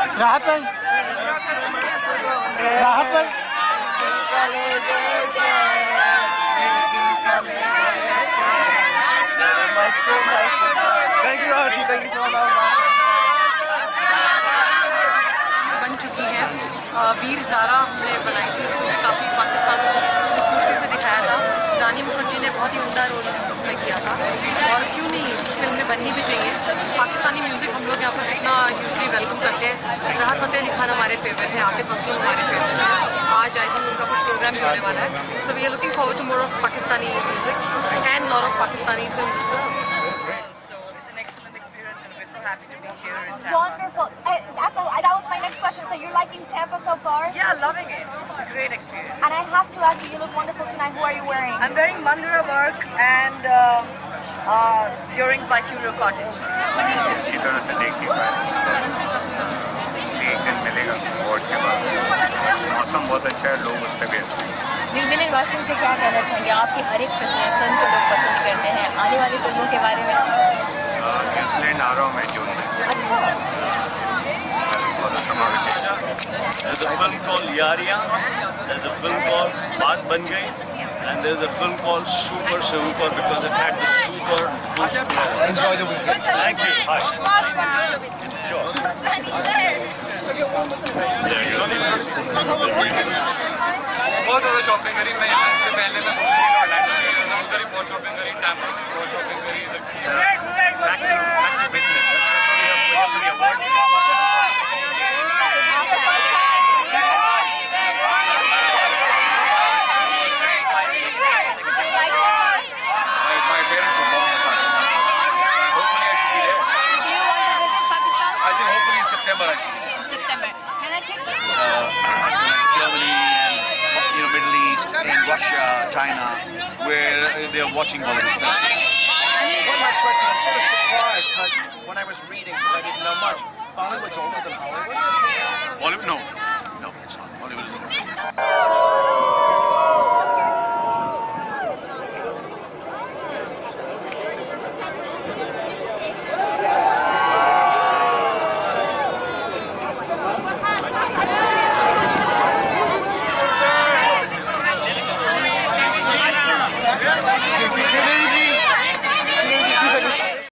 राहत भाई राहत भाई Thank you, Archie. Thank you so much. बन चुकी है वीर ज़ारा हमने बनाई थी उसमें भी काफ़ी पाकिस्तान राहत फ़तेह अली खान हमारे फेवरेट हैं आतिफ असलम हमारे फेवरेट हैं आज आई थिंक उनका कुछ प्रोग्राम भी होने वाला है so we are looking forward to more of Pakistani music and lot of Pakistani film So it's an excellent experience and we're so happy to be here in Tampa. Wonderful. Uh, that's a, that was my next question. So you're liking Tampa so far? Yeah, loving it. It's a great experience. And I have to ask you, you look wonderful tonight. Who are you wearing? I'm wearing Mandura work and um, uh, earrings by Curio Cottage. मौसम बहुत अच्छा है लोग उससे best हैं New Zealand वासियों से क्या कहना चाहेंगे आपकी हर एक फ़िल्म को लोग पसंद करते हैं आने वाली फ़िल्मों के बारे में न्यूजीलैंड आ रहा हूँ मैं जून में There's a film called Yaria, there's a film called Baat Ban Gayi, and there's a film called Super Super because it had the super boost. Enjoy the weekend. Thank you. Hi. Sure. बहुत ज़्यादा shopping करी मैं यहाँ से पहले मैं उधर ही बहुत शॉपिंग करी टैम्पा में बहुत शॉपिंग करी इधर की to business. That's what we have, Russia, China, where they're watching Bollywood films. One last question. I'm sort of surprised because when I was reading, because I didn't know much, Bollywood's older than Hollywood. Bollywood, no, Yeah.